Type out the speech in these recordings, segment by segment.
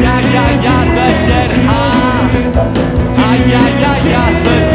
Ah, ja, ja, ja, the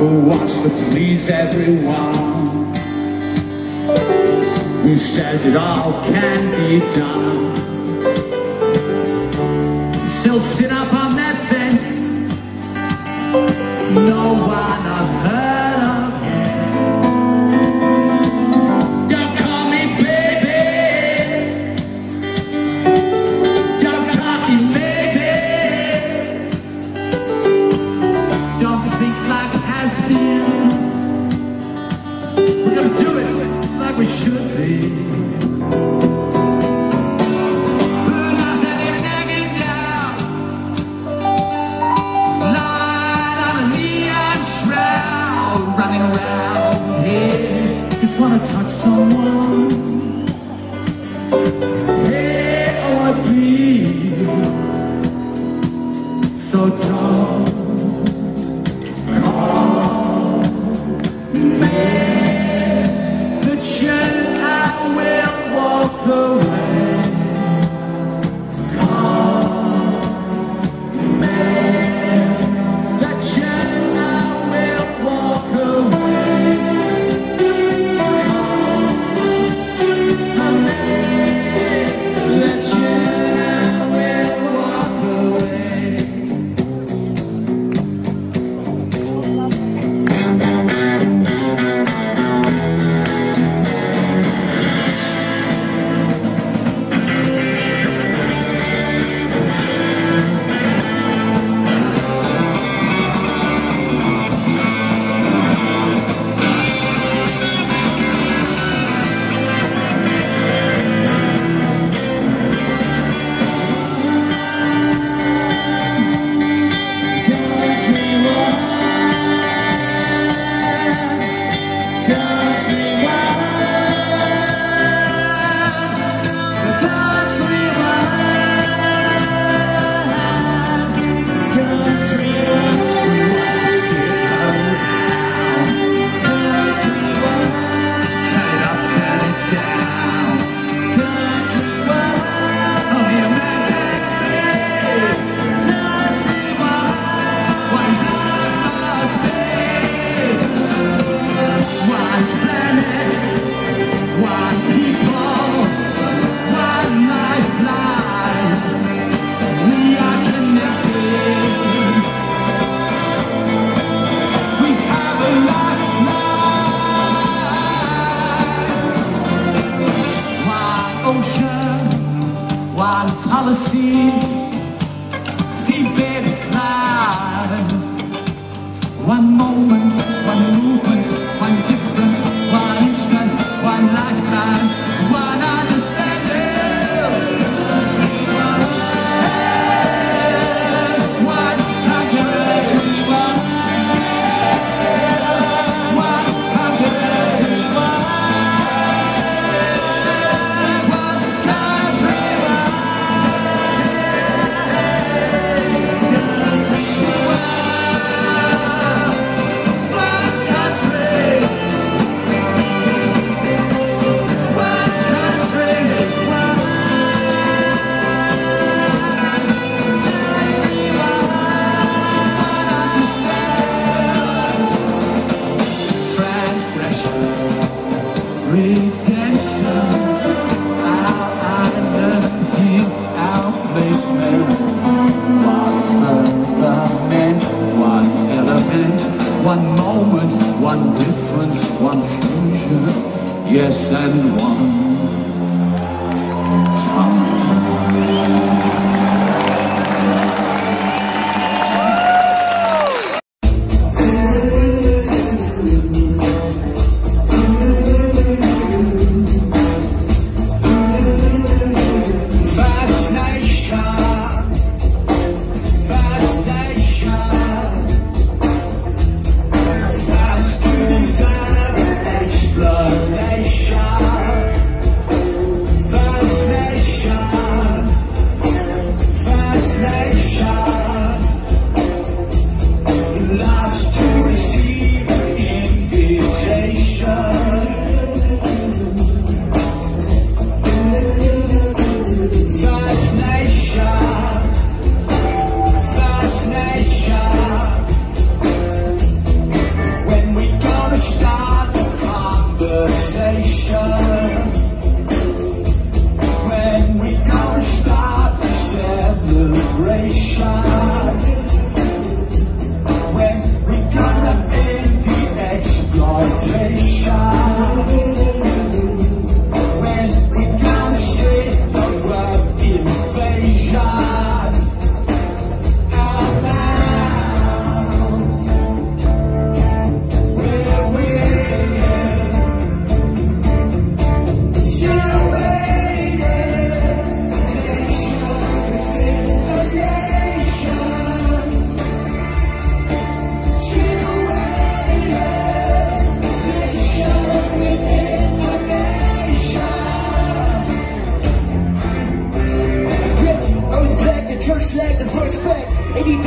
who wants to please everyone, who says it all can be done. Still sit up on that fence, no one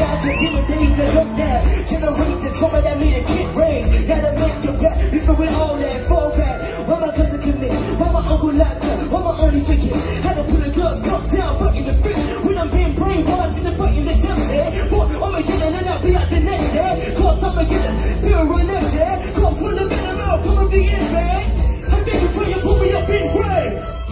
80,000 human days that look that. Generate the trauma that made a kid raised. Gotta make your back before we all that fall back. Why my cousin commit? Why my uncle locked up? Why my auntie forget? How to put a girl's cup down, fucking the fit. When I'm being brainwashed in the fucking attempt, eh? For Armageddon and I'll be out the next day. Cause Armageddon, spirit run up, eh? Call from the venom out, come and be in, man. I think you try to put me up in grave.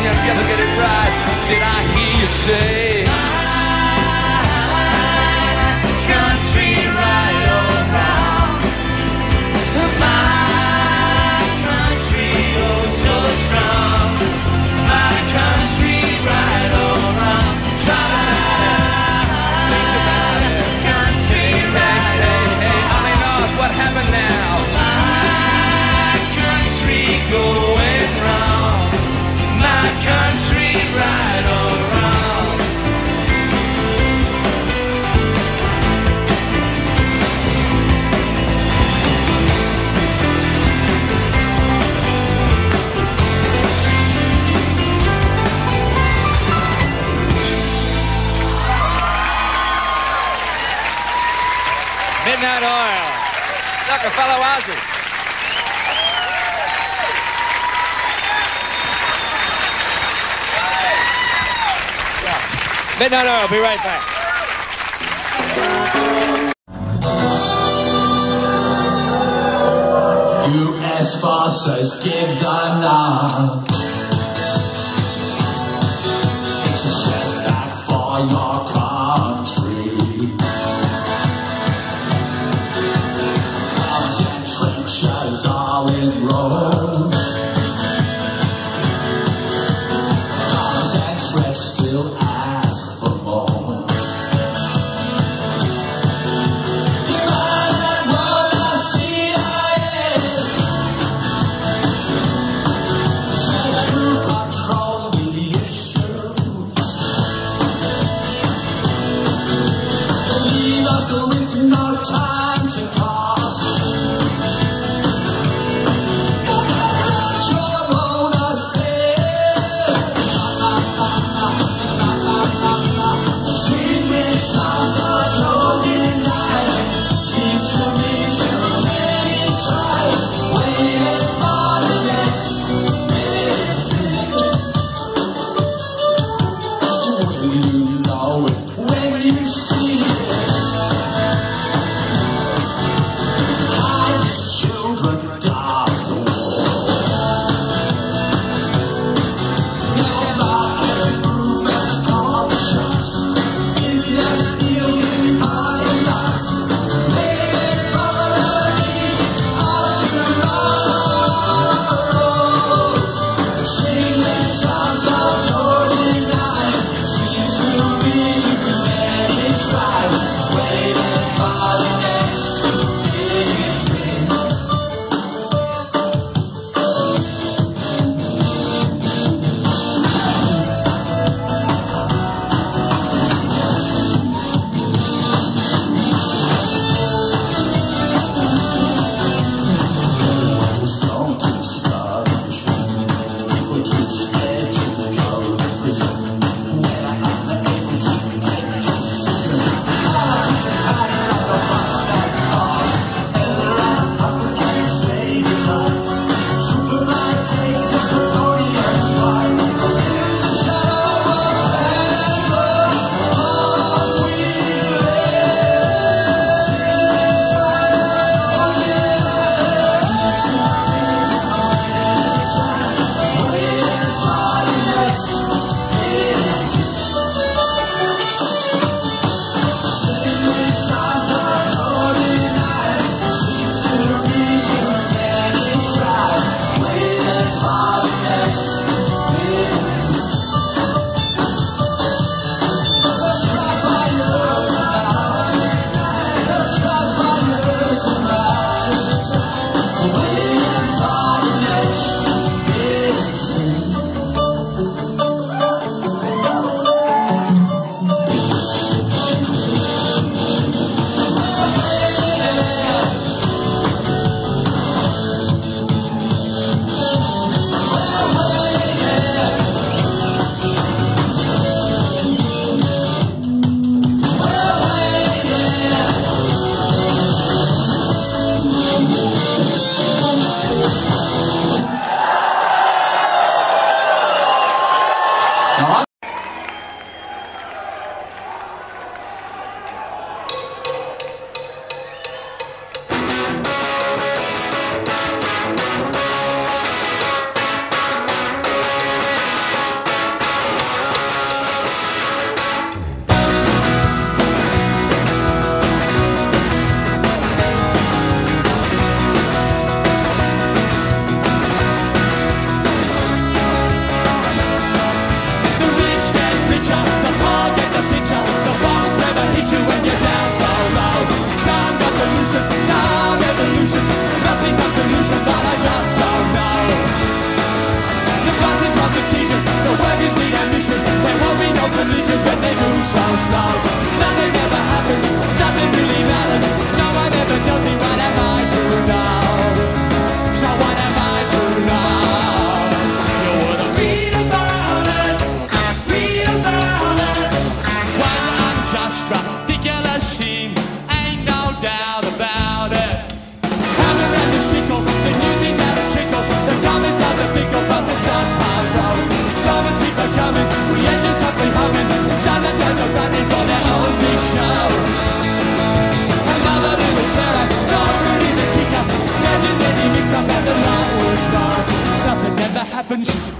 get it right. Did I hear you say? that oil. Rockefeller Ozzy. Midnight Oil, be right back. U.S. forces give the nod.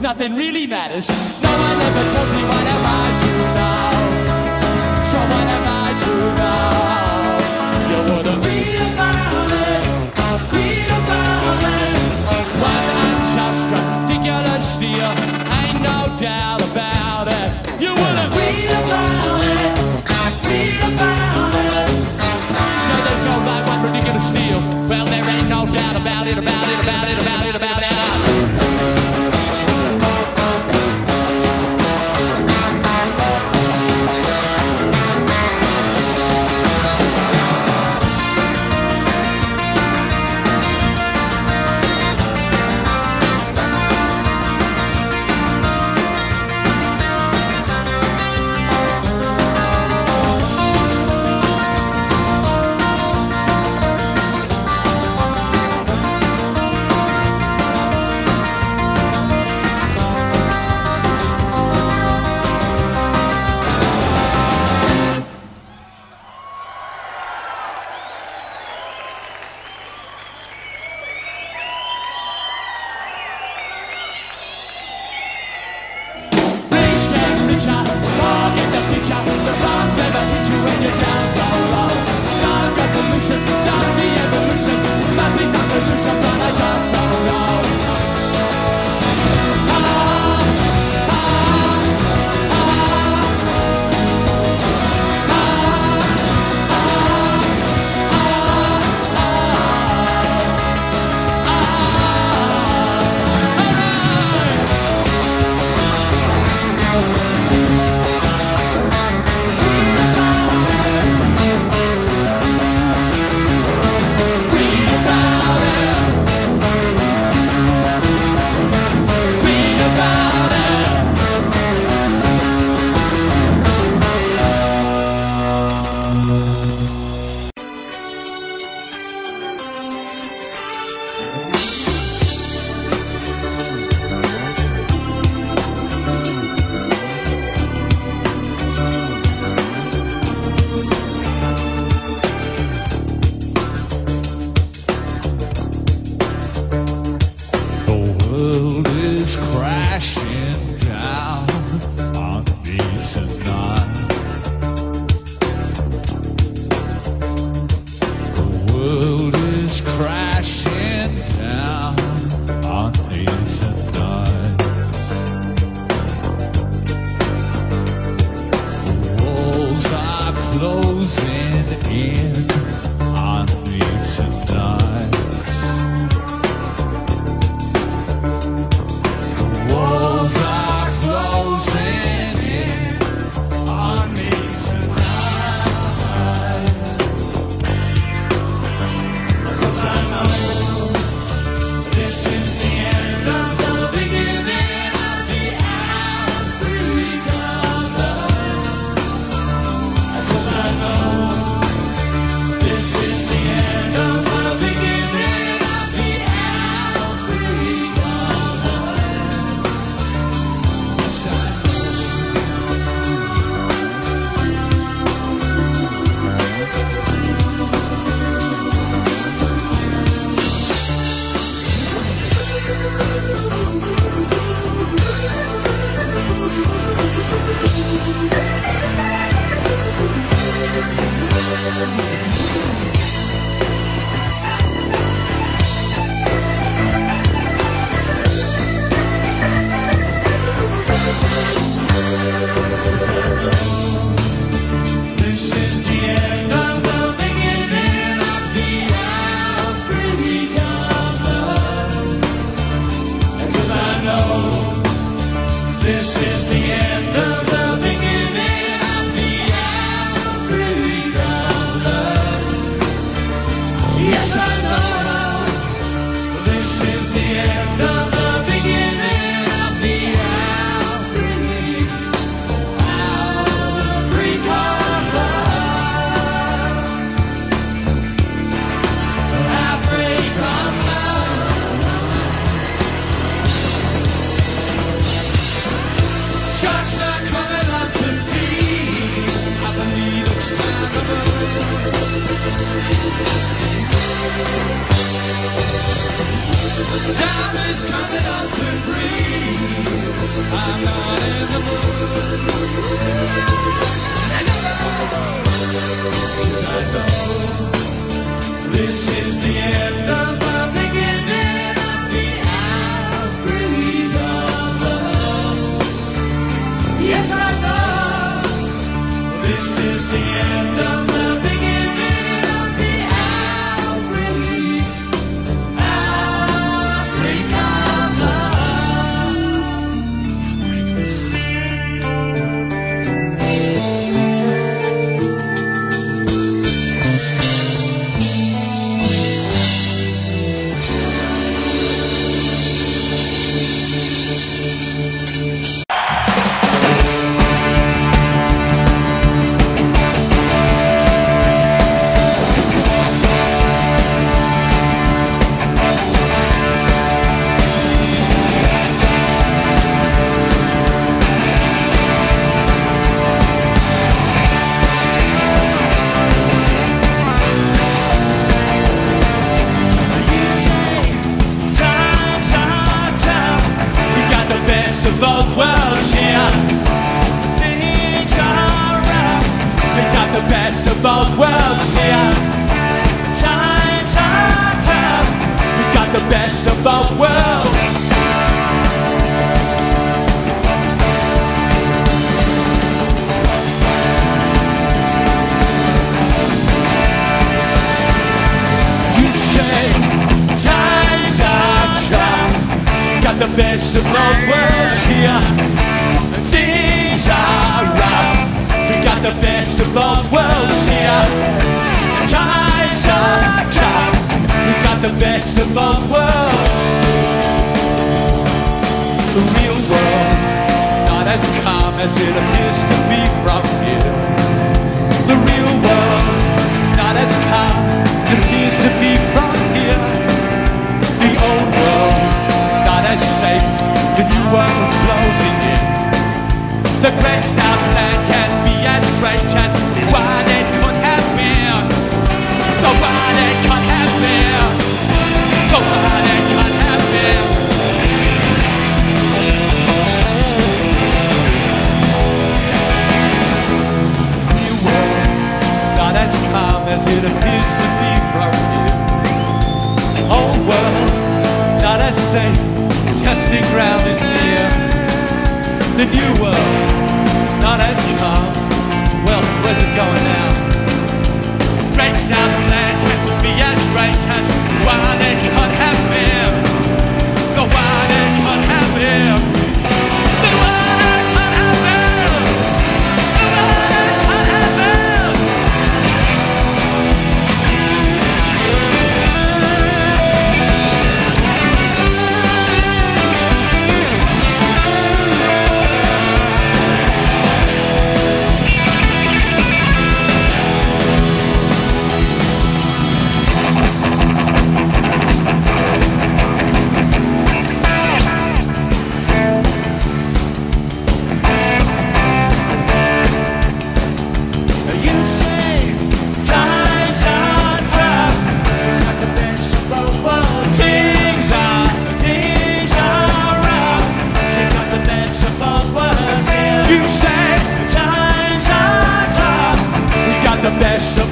nothing really matters. No one ever tells me what am I frozen in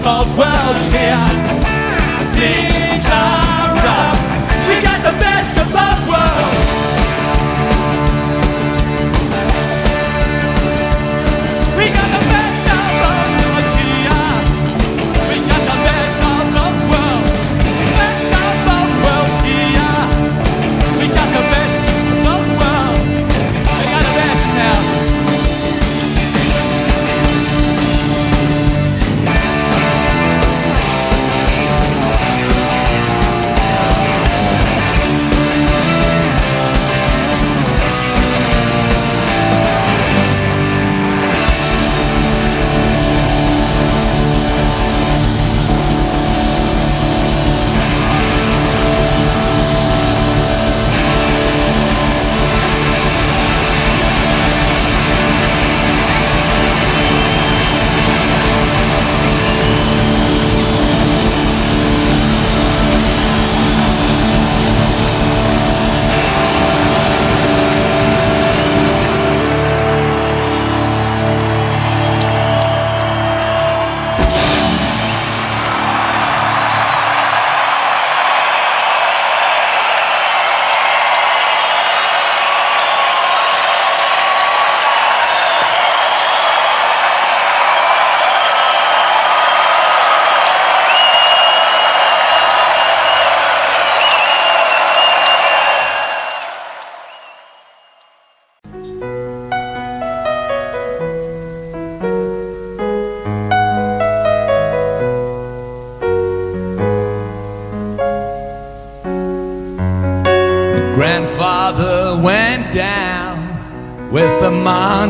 both worlds here. Things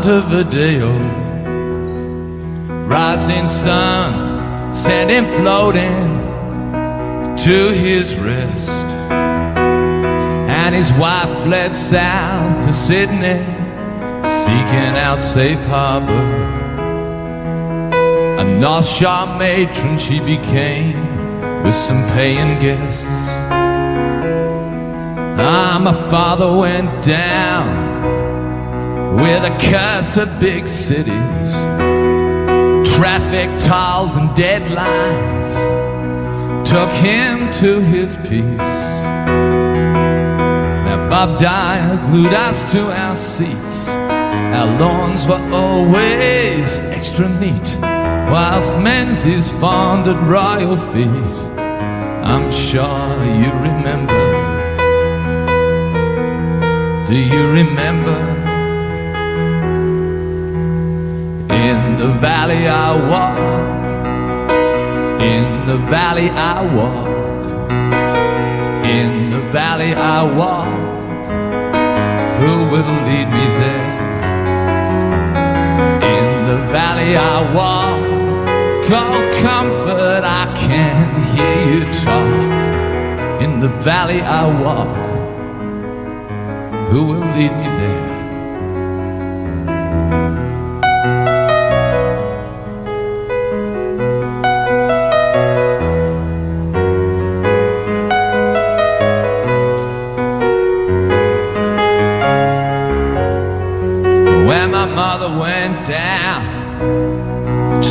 Montevideo. Rising sun sent him floating to his rest. And his wife fled south to Sydney, seeking out safe harbor. A North Shore matron she became with some paying guests. Ah, my father went down with a curse of big cities, traffic tolls and deadlines took him to his peace. Now Bob Dyer glued us to our seats. Our lawns were always extra neat, whilst Menzies at royal feet. I'm sure you remember. Do you remember? The valley I walk, in the valley I walk, in the valley I walk. Who will lead me there? In the valley I walk, call comfort, I can hear you talk. In the valley I walk who will lead me there?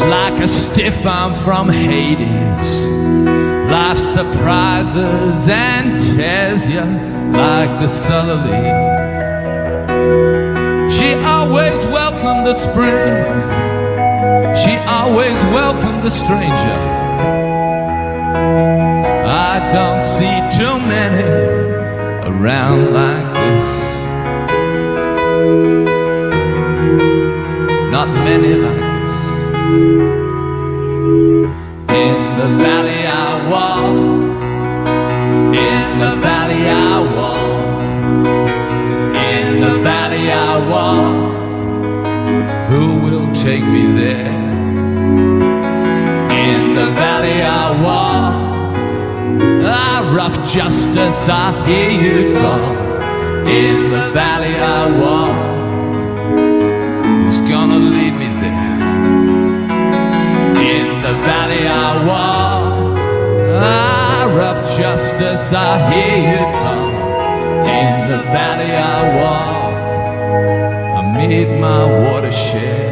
Like a stiff arm from Hades. Life surprises and tears you like the Sully. She always welcomed the spring. She always welcomed the stranger. I don't see too many around like this. Not many like take me there? In the valley I walk. Ah, rough justice, I hear you talk. In the valley I walk. Who's gonna lead me there? Valley I walk. Ah, rough justice, I hear you talk. In the valley I walk. I my watershed.